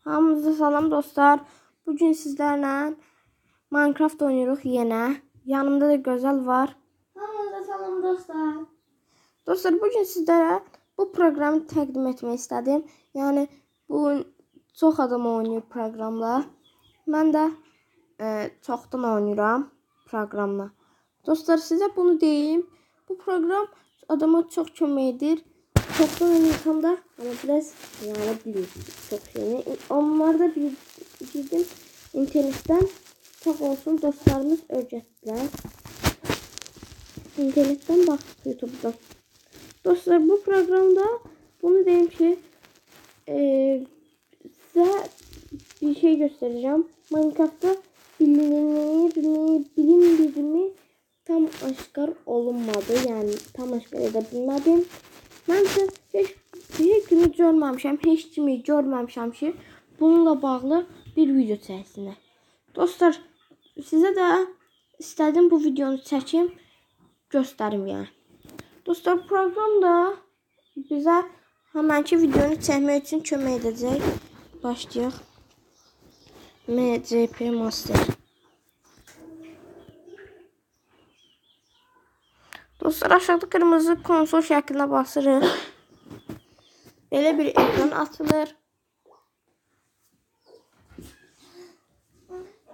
Hamınıza salam dostlar. Bugün sizlerle Minecraft oynuyoruz yine. Yanımda da Güzel var. Hamınıza salam dostlar. Dostlar bugün sizlere bu programı təqdim etmək istədim. Yəni bu çox adam oynayır proqramla. Mən də e, çoxdan oynayıram proqramla. Dostlar sizə bunu deyim. Bu proqram adama çox kömək edir. Çoxdan oynayırsam da amma biraz yəni bilirsiniz çox şeyini. Onlar da bir girdim internetten sağ olsun dostlarımız öyrətdilər. İnternetten bak YouTube'dan. Dostlar bu programda bunu diyeyim ki eee, size bir şey göstereceğim. Minecraft'ta bilinmeyi, bilinmeyi, bilim birimi tam aşkar olunmadı. Yani tam aşkar edebilmedim. Ben de hiç, hiç kimi görmemişim, hiç kimi görmemişim ki bununla bağlı bir video çəksinlər. Dostlar size de istedim bu videonu çekim göstərim yəni. Dostlar proqram da bizə həmənki videonu çəkmək üçün kömək edəcək. Başlayaq. MCP Master. Dostlar aşağıda qırmızı konsol şəklinə basırıq. Belə bir ekran açılır.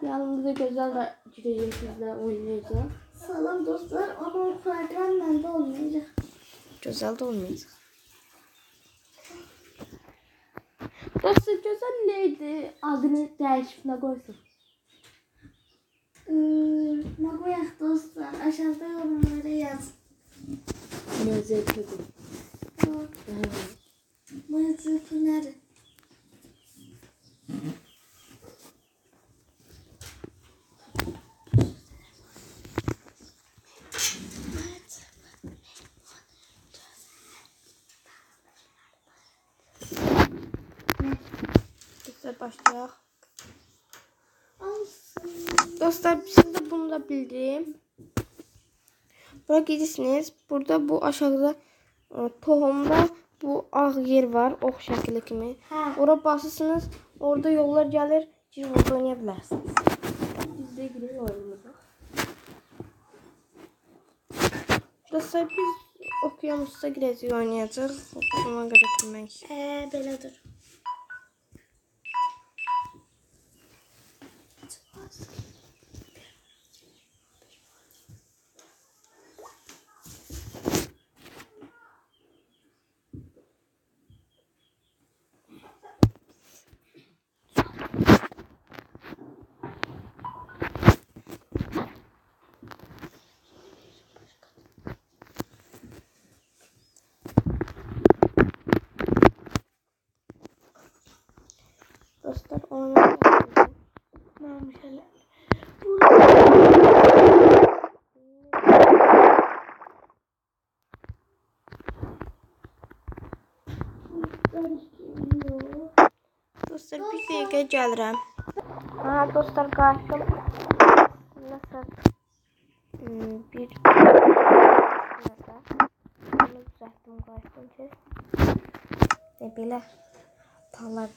Yanımızda gözəl də girəcək sizlə oynayacaq. Salam dostlar. Ama o program bende olmayacak. Gözəl də olmayacaq. Dostlar gözəl neydi? Adını dəyişib nə qoysun? Ee, ne koyak dostlar? Aşağıda yorumlara yaz. MCP'dir. Mızıklar. Dostlar başlayaq. Olsun. Dostlar size bunu da bildireyim. Bura gedirsiniz. Burada bu aşağıda e, tohumda bu ağ yer var. Ox şəkli kimi. Ha. Ora basırsınız. Orada yollar gəlir. Girib orada oynaya bilərsiniz. Biz də girib oyunumuza. Dostlar biz okyanusda girəcək oynayacaq. Ona görə bilmək. Ee, böyle Bir dəqiqə gəlirəm. Ha dostlar qayıtdım. Nasıl? Hmm, bir? Bunu düzəltdim qayıtdım ki. Və belə hatalar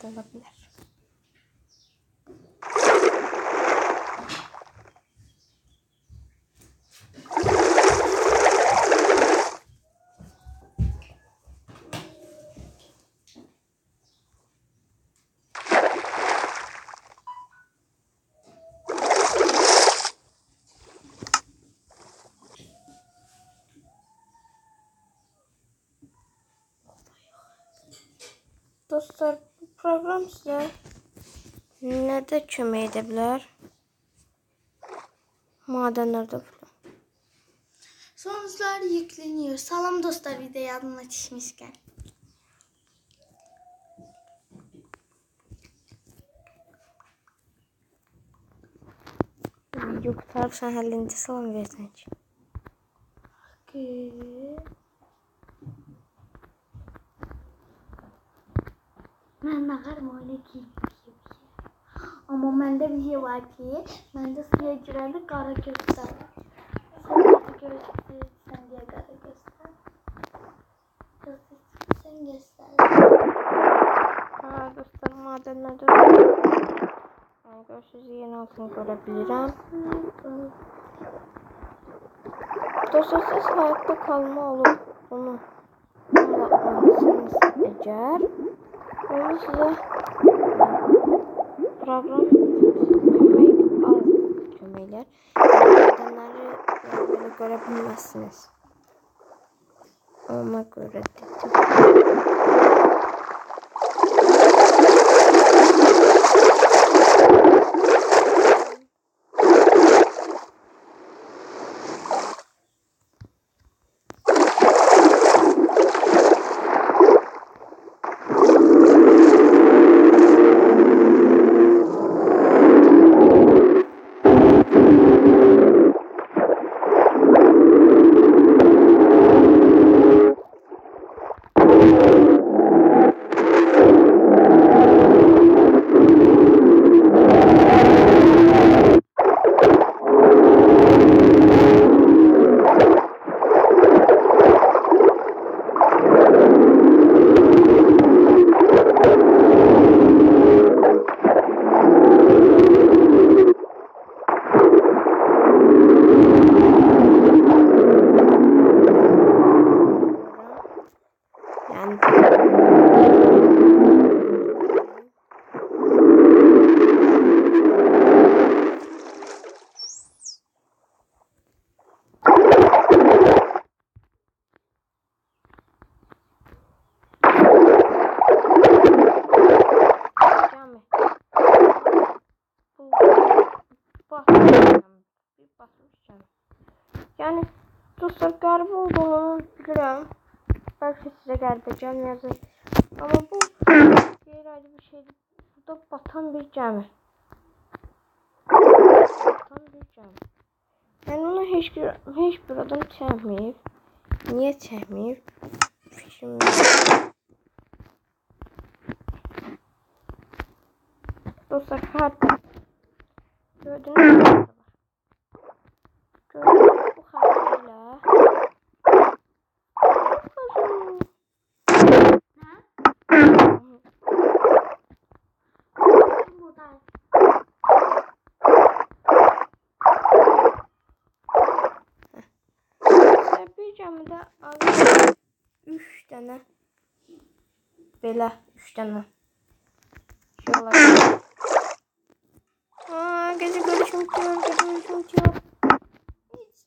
Dostlar bu proqram sizə nədə kömək edə bilər? Madenlərdə falan. Sonuçlar yükleniyor. Salam dostlar video yanına yetişmişken. Video qutarıb sən həllincə salam versən ki. Ki. Ben bakarım öyle ki. Ama bende bir şey var ki. Bende suya girerli kara göster. Sen de göster. Sen diye kara göster. Göster. Sen göster. Ha dostlar madenlerde yani görsüz yerin altını görebilirim. Dostlar siz hayatta kalma olup bunu anlatmalısınız eğer. Onu size program kömek az kömekler. Madenleri böyle görebilmezsiniz. Ona göre dedim. Yani Cami. Bu basmışım. Bir basmışım. Yani dostlar garip olduğunu biliyorum. Geleceğim yazın. Ama bu ayrı bir şey. Bu da batan bir cami. Batan bir cami. Yani onu hiçbir, hiçbir adam çekmeyip. Niye çekmeyip? Şimdi... Dostlar harita. Gördüğünüz gibi belə 3 dənə şey olacaq. Aa, gece görüşüm bitiyor, gece görüşüm. Hiç.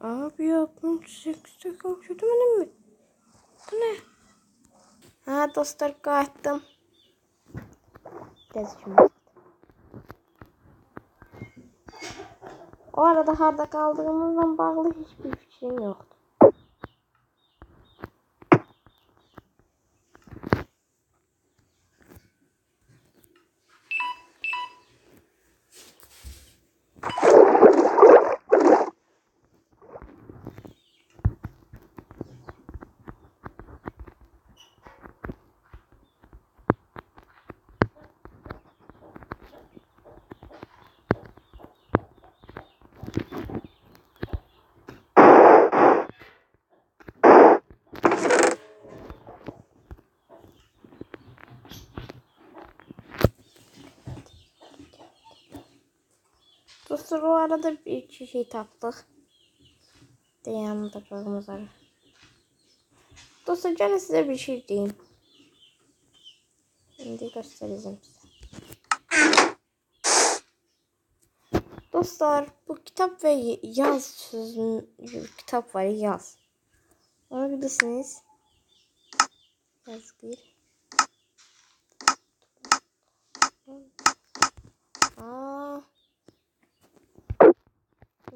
Abi yaptım, sekste kalkıyordum mi? Bu ne? Ha dostlar qayıtdım. Gəzişim. O arada harda kaldığımızla bağlı hiçbir fikrim yoktu. Dostlar o arada bir iki şey taptık. Dayandırdığımız ara. Dostlar gene size bir şey diyeyim. Şimdi göstereceğim size. Dostlar bu kitap ve yaz sözün kitap var yaz. Onu bilirsiniz. Yaz bir. Aa.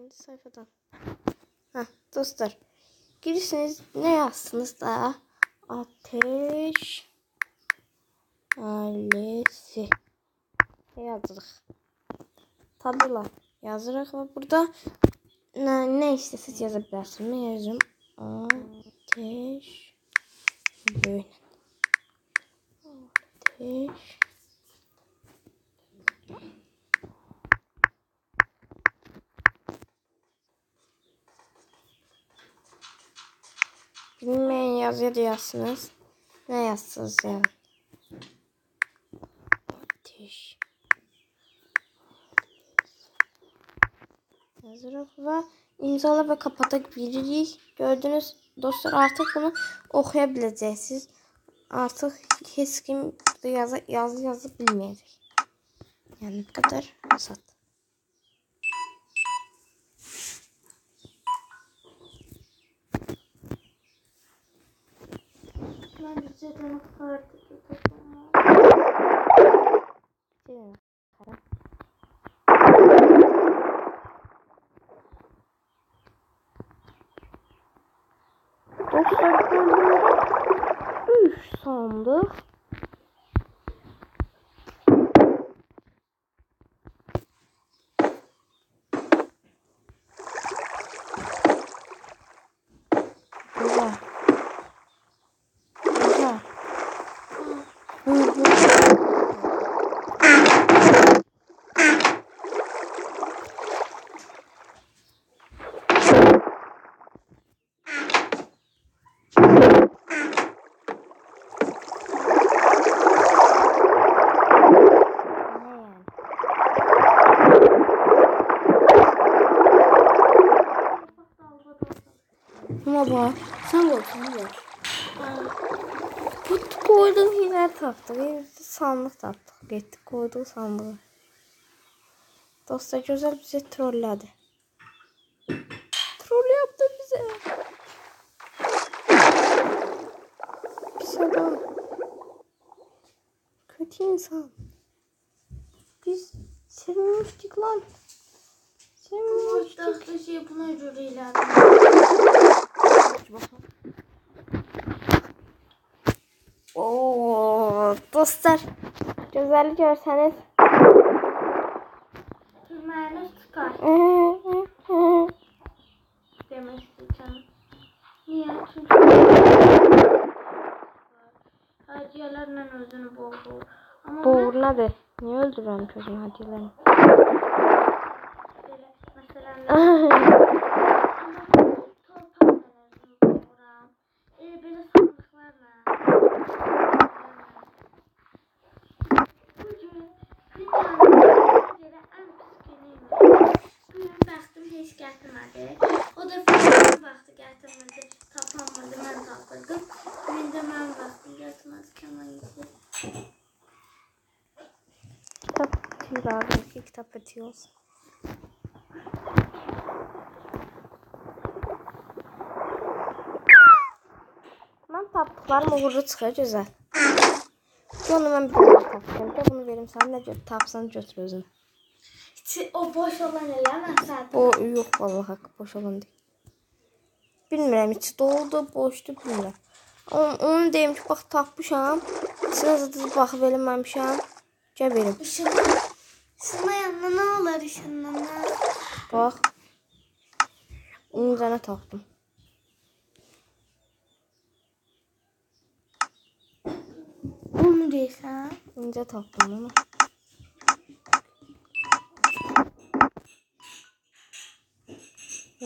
Şimdi sayfadan. Heh, dostlar. Girirseniz ne yazsınız da? Ateş ailesi. Ne yazırıq? Tabii lan. Yazırıq ve burada ne, ne istəsiz yaza bilərsiniz. Ben yazıyorum. Ateş böyle. Ateş Bilmeyen da yazsınız. Ne yazsınız yani. Ateş. Yazırıq və imzala və kapatabilirik. Gördünüz dostlar artıq bunu oxuya biləcəksiniz. Artıq heç kim yazı yazı yazı bilməyəcək. Yəni bu qədər hasat. Ben bir şeyden farklı Gelin. Dostlar böyle üç sandık. Güzel. Güzel. Hı hı. Ne yani? Buna bak. Sen bak, sen bak. Gittik koyduk taktık. Sandık taktık. Gittik koyduk sandığı. Dostlar güzel bizi trolledi. Troll yaptı bize. Pis adam. Kötü insan. Biz sevinmiştik lan. Sevinmiştik. Ortak şey buna göre ilerliyor. Oo, dostlar. Güzel görseniz. Tümleriniz çıkar demek istedim. Niye? Çünkü hediyelerle özünü boğdu. Ama Bu ben. Niye öldürüyorum çocuğun hadiyelerini? mesela abi. İki kitap bitiyoruz. Ben taptıklarım uğurlu çıkıyor güzel. Onu ben bir tapacağım. Bunu verim sana ne gö- tapsan götür özünü. İçi- O boş olan eləməsən. O yok vallahi boş olan değil. Bilmirəm içi doludur, boşdur bilmirəm. Onu, onu deyim ki, bax tapmışam. İçinə zıdız baxıb eləməmişəm. Gəl verim. Işınla. Işınlayanla nə olar ışınlanma? Bax. İncənə tapdım. Bunu deyirsən? İncə tapdım onu.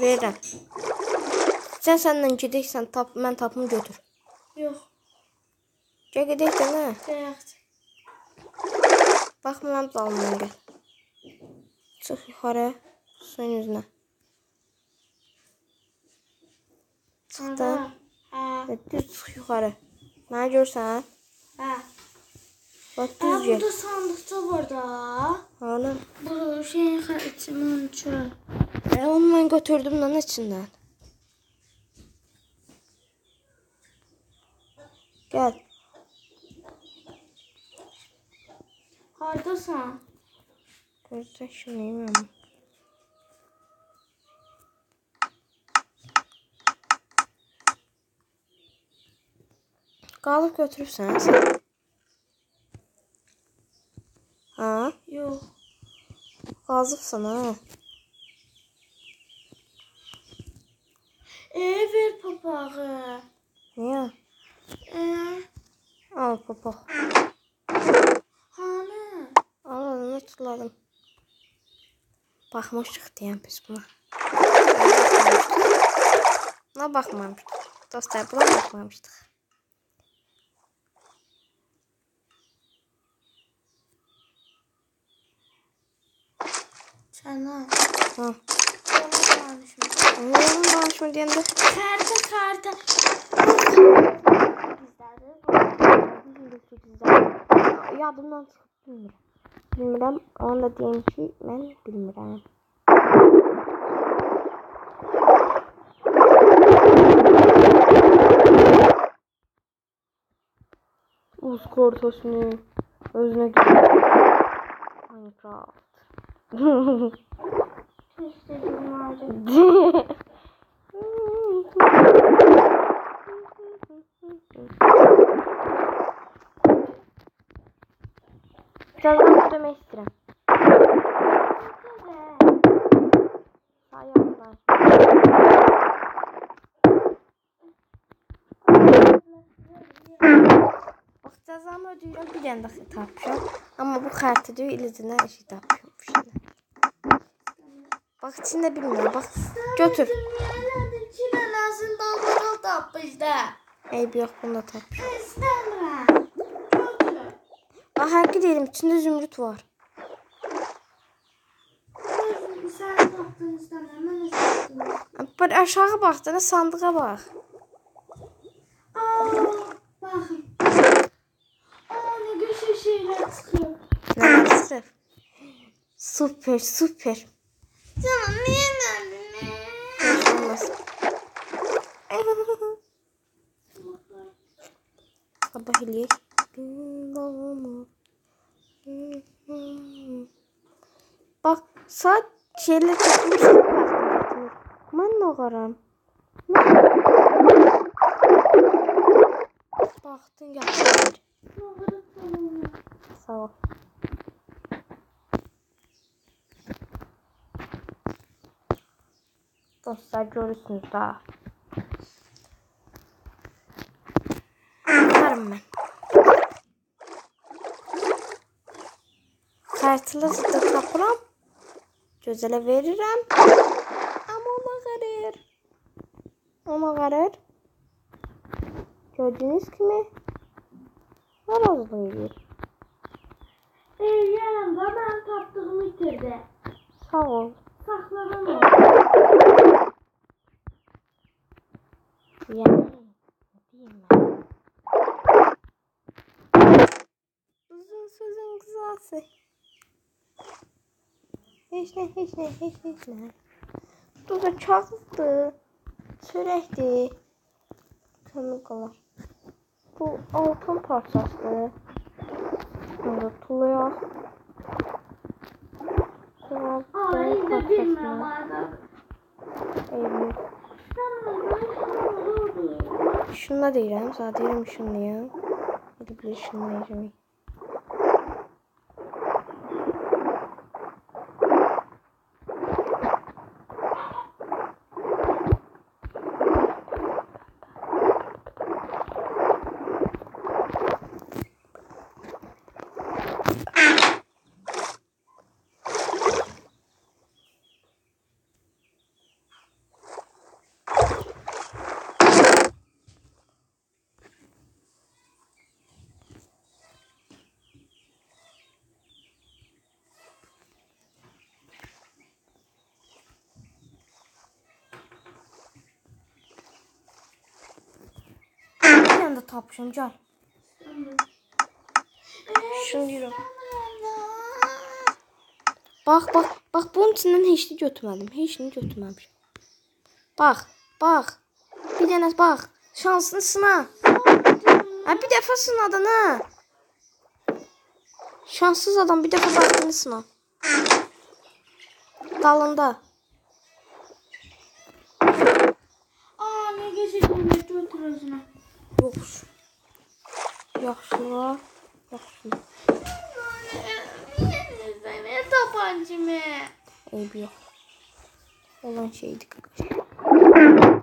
Verirəm. Sən səndən gedək, sən tap, mən tapım götür. Yox, Gəl gedək də nə? deyək. Bax mənim dalımdan gəl. Çıx yuxarı, suyun üzünə. Çıxdın. Və düz çıx yuxarı. Mənə görsən? hə. Bax düz get. burada sandıqça var da. Hanı? Bu şeyin xərcinin üçün. E, onu mən götürdüm lan içindən. Gəl. Hardasan? Şunayım ama. Qalıb götürübsən sən. Ha? Yox. Qazıbsan ha? E, ver papağı. Niyə? E, Al papaq. hanı? Al onu tutladım. Baxmışıq deyən biz buna. Buna baxmamışıq. Dostlar buna bakmamıştık. Canan. Hı. Onu konuşma. Anlayalım danışma diyende. Karta karta. Yadımdan çıxıb bilmirəm. Bilmirəm, onu da deyim ki, mən bilmirəm. Uz kortasını özünə gəlir. Minecraft. deyil, ilizdən hər şey tapmışam şimdi. Bax içində bilmirəm, bax götür. Çin'e lazım doldurul tapmıştı. Eybi yox, bunu da tapmışam. İstemiyorum. Bax həqiqi deyirəm, içində zümrüd var. Bir aşağı da, sandığa bax. Aa, bakın. Aa ne güzel şeyler çıkıyor. Super. Canım niye verdin? Heç olmaz. Sabah doğumu. Bax, saat şeylə çəkmiş. Mən nə qaram? Baxdın yaxşı. Sağ ol. Dostlar görürsünüz daha. Bakarım ben. Kartılı da tapıram. Gözələ verirəm. Amma ona qarar. Ona qarar. Gördüyünüz kimi narazılıq edir. Ee, yanımda ben taptığımı bitirdi. Sağ ol. Sakladım. Yani diyeyim ben. Uzun sözün kısası. Hiç ne, hiç ne, hiç hiç ne. Bu da çakıktı. Çörekti. Kömür kalar. Bu altın parçası. Burada tuluyor. Sonra Aa iyi de bilmiyorum artık. Eylül. Tamam ben şunu olurdu. Şunu da deyirəm, sağ deyirəm şunu ya. Deyirəm. Bir dənə də gəl. Şunu deyirəm. Bax, bax, bax bunun içindən heç nə götürmədim. Heç nə götürməmişəm. Bax, bax. Bir dənə bax. Şansını sına. Ha, bir dəfə sınadın ha. Şanssız adam bir dəfə baxdığını sına. Dalında. Aa ne geçeceğim götür özüne. Yox. Yaxşılar. Yaxşı. Ne tabancımı? Eybi yox. Olan şeydi. Ben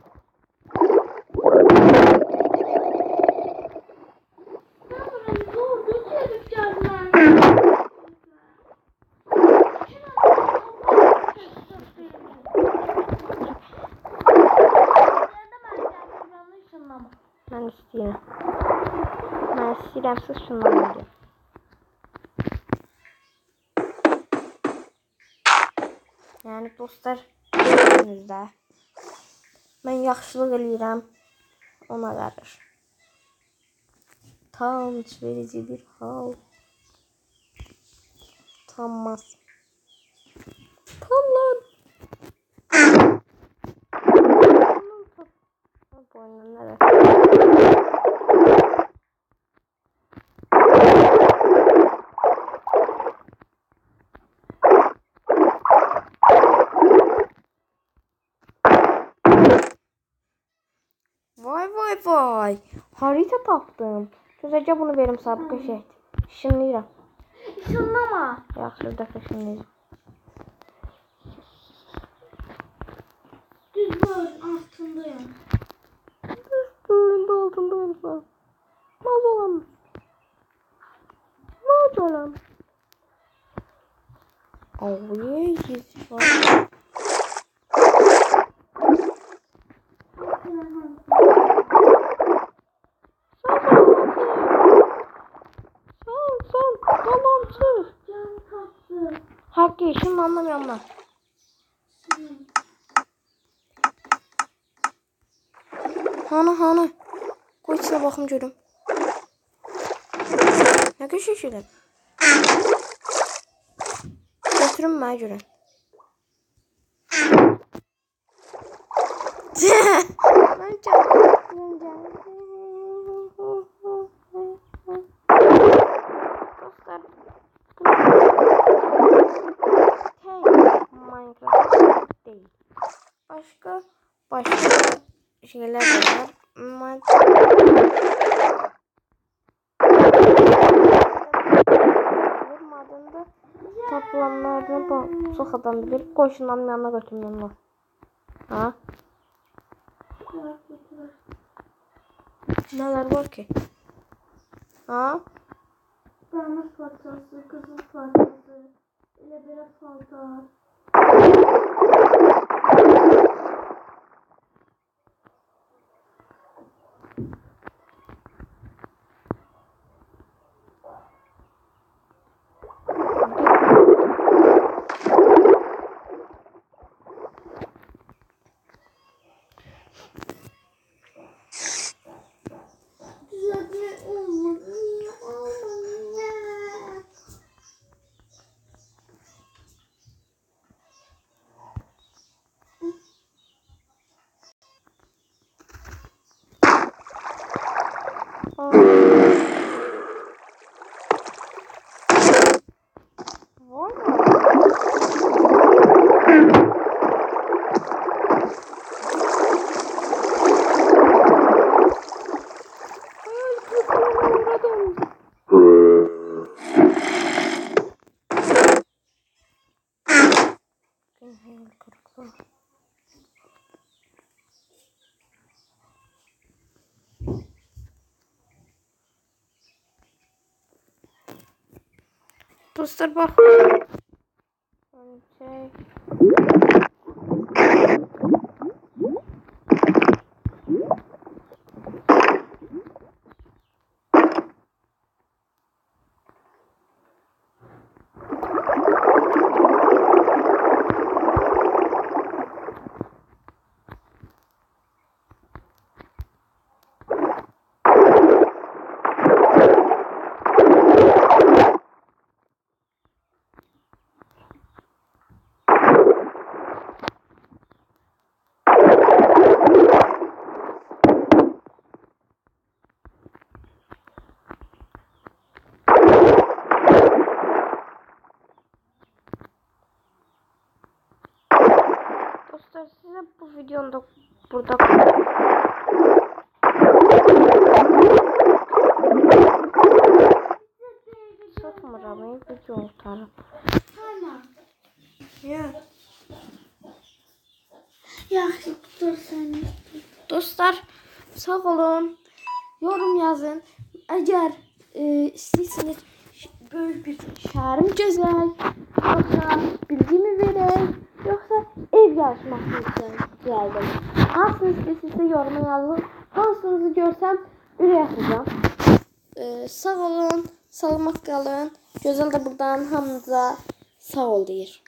İstəyirəm siz şundan edin. Yəni dostlar, görürsünüz də. Mən yaxşılıq eləyirəm. Ona qarır. Tanç verici bir hal. Tanmaz. Güzelce bunu verim sabıka şey. Şınlayıram. Şunlama. Yaxşı bir dəfə şınlayacağım. Düz böyle altındayım. Böylündə altında olsa. Maz olan. Maz olan. Oh yeah, yes. var. Sağ ol, sağ ol. Yalancı. Can kaptı. Hakkı işin anlamıyorum ben. Hani hani. Koy içine bakım görüm. Ne köşe şeyler. Götürün ben görün. Ben can- ben can- Dostlar. Tek Minecraft değil. Başka başka şeyler de var. Ama Vurmadığında çok adam bilir. Koşunların yanına götürmem var. Ha? Neler var ki? Ha? Damat salçası, kızıl salçası, ile biraz salça. Dostlar bak. Şey. Dostlar size bu videonun da burada Sıkmıramayı video tutarım. Tamam. Ya. Yaxşı tutur səni. Dostlar sağ olun. Yorum yazın. Eğer e, istiyorsanız böyle bir şehrim güzel. Yoksa bilgimi vereyim. yoksa ev yarışması için geldim. Hansını istesizse yoruma yazın. Hansınızı görsem ürək atacağım. Ee, sağ olun, salamat qalın. Gözəl də buradan hamınıza sağ ol deyir.